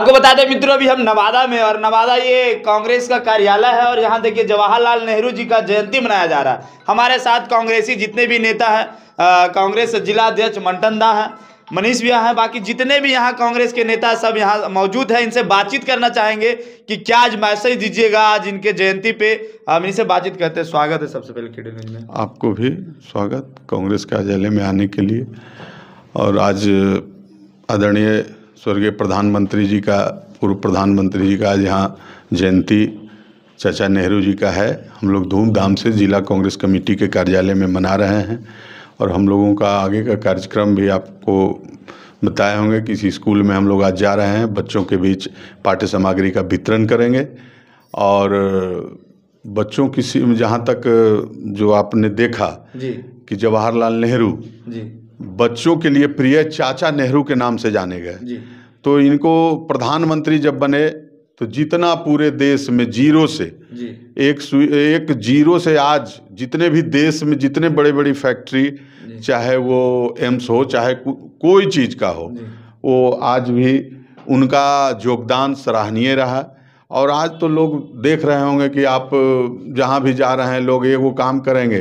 आपको बता दें, मित्रों, अभी हम नवादा में और नवादा ये कांग्रेस का कार्यालय है और यहाँ देखिए जवाहरलाल नेहरू जी का जयंती मनाया जा रहा है। हमारे साथ कांग्रेसी जितने भी नेता हैं कांग्रेस जिला अध्यक्ष मंटन दा हैं, मनीष भैया हैं, बाकी जितने भी यहाँ कांग्रेस के नेता सब यहाँ मौजूद हैं, इनसे बातचीत करना चाहेंगे कि क्या आज मैसेज दीजिएगा आज इनके जयंती पे। हम इनसे बातचीत करते हैं। स्वागत है सबसे पहले न्यूज़ में। आपको भी स्वागत कांग्रेस कार्यालय में आने के लिए। और आज आदरणीय स्वर्गीय प्रधानमंत्री जी का पूर्व प्रधानमंत्री जी का आज यहाँ जयंती चाचा नेहरू जी का है। हम लोग धूमधाम से जिला कांग्रेस कमेटी के कार्यालय में मना रहे हैं और हम लोगों का आगे का कार्यक्रम भी आपको बताए होंगे किसी स्कूल में हम लोग आज जा रहे हैं। बच्चों के बीच पाठ्य सामग्री का वितरण करेंगे और बच्चों की जहाँ तक जो आपने देखा जी। कि जवाहरलाल नेहरू जी। बच्चों के लिए प्रिय चाचा नेहरू के नाम से जाने गए। जी। तो इनको प्रधानमंत्री जब बने तो जितना पूरे देश में ज़ीरो से जी। एक एक ज़ीरो से आज जितने भी देश में जितने बड़े बड़ी फैक्ट्री चाहे वो एम्स हो चाहे को, कोई चीज़ का हो वो आज भी उनका योगदान सराहनीय रहा। और आज तो लोग देख रहे होंगे कि आप जहाँ भी जा रहे हैं लोग ये वो काम करेंगे।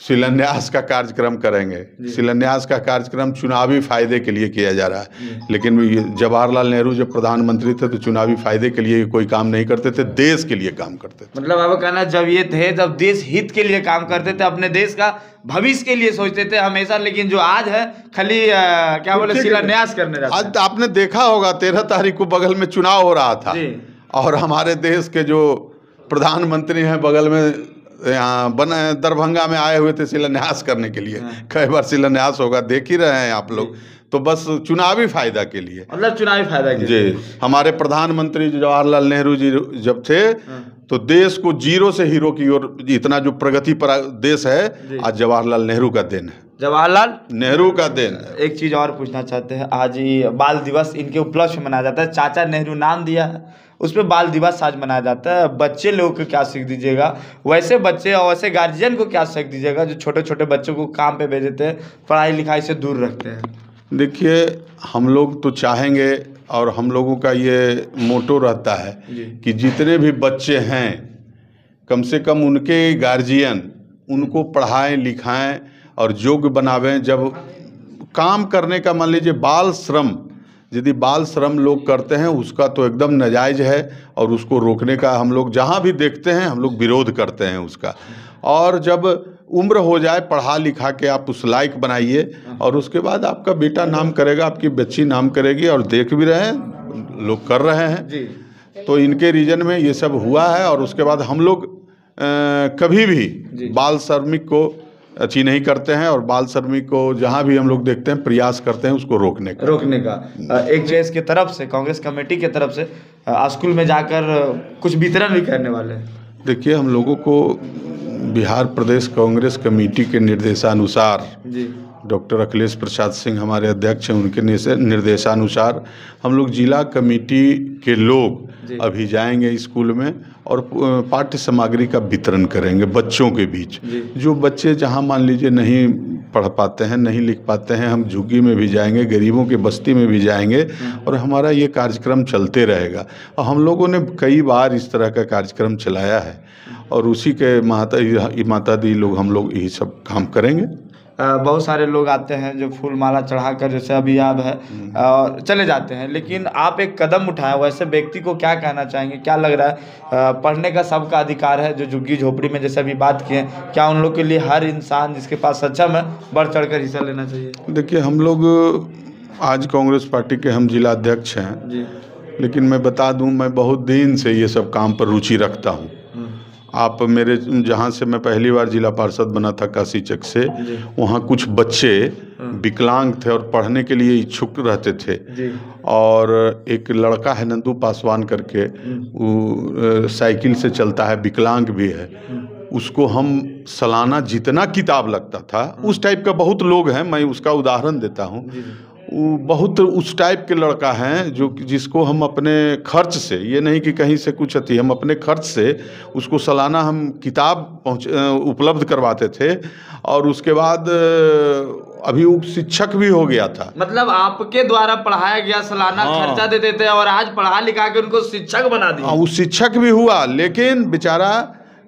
शिलान्यास का कार्यक्रम करेंगे। शिलान्यास का कार्यक्रम चुनावी फ़ायदे के लिए किया जा रहा है। लेकिन जवाहरलाल नेहरू जब प्रधानमंत्री थे तो चुनावी फ़ायदे के लिए कोई काम नहीं करते थे देश के लिए काम करते थे। मतलब आपका कहना जब ये थे जब देश हित के लिए काम करते थे अपने देश का भविष्य के लिए सोचते थे हमेशा लेकिन जो आज है खाली क्या बोले शिलान्यास करने आज आपने देखा होगा तेरह तारीख को बगल में चुनाव हो रहा था। और हमारे देश के जो प्रधानमंत्री हैं बगल में यहाँ बन दरभंगा में आए हुए थे शिलान्यास करने के लिए। कई बार शिलान्यास होगा देख ही रहे हैं आप लोग। तो बस चुनावी फ़ायदा के लिए। मतलब चुनावी फ़ायदा के जी। हमारे प्रधानमंत्री जवाहरलाल नेहरू जी जब थे तो देश को ज़ीरो से हीरो की ओर इतना जो प्रगति पर देश है आज जवाहरलाल नेहरू का दिन है। जवाहरलाल? नेहरू का दिन है। एक चीज़ और पूछना चाहते हैं आज ये बाल दिवस इनके उपलक्ष्य में मनाया जाता है चाचा नेहरू नाम दिया है उस पर बाल दिवस आज मनाया जाता है बच्चे लोगों को क्या सीख दीजिएगा वैसे बच्चे और वैसे गार्जियन को क्या सीख दीजिएगा जो छोटे छोटे बच्चों को काम पे भेज देते हैं पढ़ाई लिखाई से दूर रखते हैं। देखिए हम लोग तो चाहेंगे और हम लोगों का ये मोटो रहता है कि जितने भी बच्चे हैं कम से कम उनके गार्जियन उनको पढ़ाएँ लिखाएँ और योग्य बनावें। जब काम करने का मान लीजिए बाल श्रम यदि बाल श्रम लोग करते हैं उसका तो एकदम नाजायज है और उसको रोकने का हम लोग जहाँ भी देखते हैं हम लोग विरोध करते हैं उसका। और जब उम्र हो जाए पढ़ा लिखा के आप उस लायक बनाइए और उसके बाद आपका बेटा नाम करेगा आपकी बच्ची नाम करेगी और देख भी रहे हैं लोग कर रहे हैं। जी। तो इनके रीजन में ये सब हुआ है और उसके बाद हम लोग कभी भी बाल श्रमिक को अच्छी नहीं करते हैं और बाल श्रमिक को जहाँ भी हम लोग देखते हैं प्रयास करते हैं उसको रोकने का। रोकने का। एक देश की तरफ़ से कांग्रेस कमेटी की तरफ़ से स्कूल में जाकर कुछ वितरण भी करने वाले हैं। देखिए हम लोगों को बिहार प्रदेश कांग्रेस कमेटी के निर्देशानुसार डॉक्टर अखिलेश प्रसाद सिंह हमारे अध्यक्ष हैं उनके निर्देशानुसार हम लोग जिला कमेटी के लोग अभी जाएँगे स्कूल में और पाठ्य सामग्री का वितरण करेंगे बच्चों के बीच। जो। बच्चे जहाँ मान लीजिए नहीं पढ़ पाते हैं नहीं लिख पाते हैं हम झुग्गी में भी जाएँगे गरीबों की बस्ती में भी जाएँगे और हमारा ये कार्यक्रम चलते रहेगा। और हम लोगों ने कई बार इस तरह का कार्यक्रम चलाया है। और उसी के माता माता दी लोग हम लोग यही सब काम करेंगे। बहुत सारे लोग आते हैं जो फूल माला चढ़ाकर जैसे अभी आप है और चले जाते हैं। लेकिन आप एक कदम उठाए वैसे व्यक्ति को क्या कहना चाहेंगे? क्या लग रहा है? पढ़ने का सबका अधिकार है जो झुग्गी झोपड़ी में जैसे अभी बात किए क्या उन लोग के लिए हर इंसान जिसके पास सक्षम है बढ़ चढ़ कर हिस्सा लेना चाहिए? देखिए हम लोग आज कांग्रेस पार्टी के हम जिला अध्यक्ष हैं। जी। लेकिन मैं बता दूँ मैं बहुत दिन से ये सब काम पर रुचि रखता हूँ। आप मेरे जहाँ से मैं पहली बार जिला पार्षद बना था काशी चक से वहाँ कुछ बच्चे विकलांग थे और पढ़ने के लिए इच्छुक रहते थे। और एक लड़का है नंदू पासवान करके वो साइकिल से चलता है विकलांग भी है। उसको हम सालाना जितना किताब लगता था उस टाइप का बहुत लोग हैं मैं उसका उदाहरण देता हूँ। बहुत उस टाइप के लड़का हैं जो जिसको हम अपने खर्च से ये नहीं कि कहीं से कुछ अति हम अपने खर्च से उसको सालाना हम किताब पहुँच उपलब्ध करवाते थे और उसके बाद अभी वो शिक्षक भी हो गया था मतलब आपके द्वारा पढ़ाया गया सालाना हाँ। खर्चा देते थे और आज पढ़ा लिखा के उनको शिक्षक बना हाँ, दिया वो शिक्षक भी हुआ लेकिन बेचारा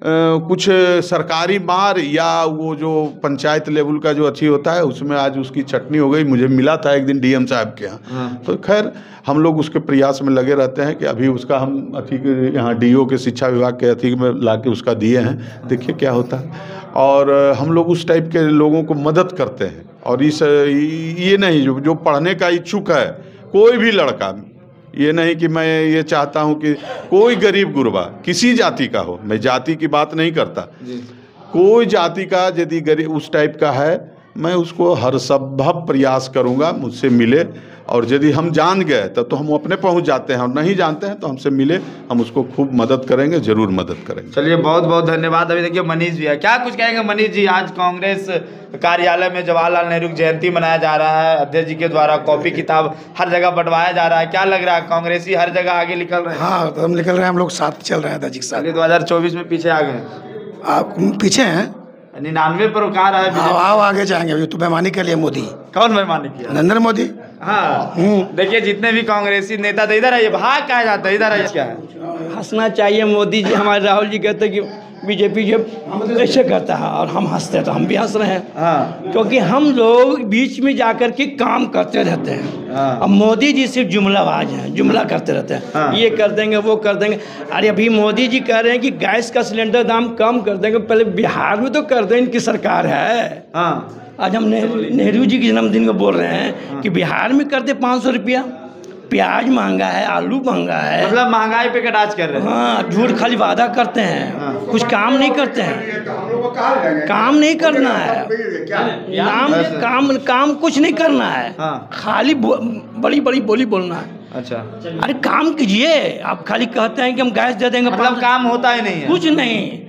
कुछ सरकारी मार या वो जो पंचायत लेवल का जो अच्छी होता है उसमें आज उसकी चटनी हो गई मुझे मिला था एक दिन डीएम साहब के यहाँ। हाँ। तो खैर हम लोग उसके प्रयास में लगे रहते हैं कि अभी उसका हम अथी के यहाँ डीओ के शिक्षा विभाग के अथी में ला के उसका दिए हैं। देखिए क्या होता है। और हम लोग उस टाइप के लोगों को मदद करते हैं। और इस ये नहीं जो जो पढ़ने का इच्छुक है कोई भी लड़का ये नहीं कि मैं ये चाहता हूँ कि कोई गरीब गुरबा किसी जाति का हो मैं जाति की बात नहीं करता। कोई जाति का यदि गरीब उस टाइप का है मैं उसको हर संभव प्रयास करूँगा मुझसे मिले। और यदि हम जान गए तब तो हम अपने पहुँच जाते हैं। और नहीं जानते हैं तो हमसे मिले। हम उसको खूब मदद करेंगे ज़रूर मदद करेंगे। चलिए बहुत बहुत धन्यवाद। अभी देखिए मनीष जी है। क्या कुछ कहेंगे मनीष जी? आज कांग्रेस कार्यालय में जवाहरलाल नेहरू की जयंती मनाया जा रहा है। अध्यक्ष जी के द्वारा कॉपी किताब हर जगह बंटवाया जा रहा है। क्या लग रहा है कांग्रेसी हर जगह आगे निकल रहे हैं? हाँ तो हम निकल रहे हैं हम लोग साथ चल रहे हैं साथ। चलिए 2024 में पीछे आ गए। आप पीछे हैं? निन्यानवे पर कहा रहा है आओ आगे जाएँगे। अभी तो बेमानी के लिए मोदी। कौन बेईमानी किया? नरेंद्र मोदी। हाँ। हम्म। देखिए जितने भी कांग्रेसी नेता थे इधर आइए भाग कहा जाता है? इधर आइए क्या? है हंसना चाहिए मोदी जी हमारे राहुल जी कहते हैं कि बीजेपी जब ऐसे करता है और हम हँसते हैं तो हम भी हंस रहे हैं। हाँ। क्योंकि हम लोग बीच में जाकर के काम करते रहते हाँ। अब मोदी जी सिर्फ़ जुमलाबाज हैं जुमला करते रहते हैं। हाँ। ये कर देंगे वो कर देंगे। अरे अभी मोदी जी कह रहे हैं कि गैस का सिलेंडर दाम कम कर देंगे पहले बिहार में तो कर दें इनकी सरकार है। हाँ। आज हम नेहरू नेहरू जी के जन्मदिन को बोल रहे हैं। कि बिहार में कर दे पाँच सौ रुपया। प्याज महँगा है आलू महँगा है। मतलब महँगाई पे कटाच कर रहे हैं। हाँ झूठ खाली वादा करते हैं। कुछ काम नहीं करते हैं। काम नहीं करना है। काम काम काम कुछ नहीं करना है। हाँ। खाली बड़ी बड़ी बोली बोलना है। अच्छा। अरे काम कीजिए। आप खाली कहते हैं कि हम गैस दे देंगे मतलब काम होता ही नहीं है। कुछ नहीं।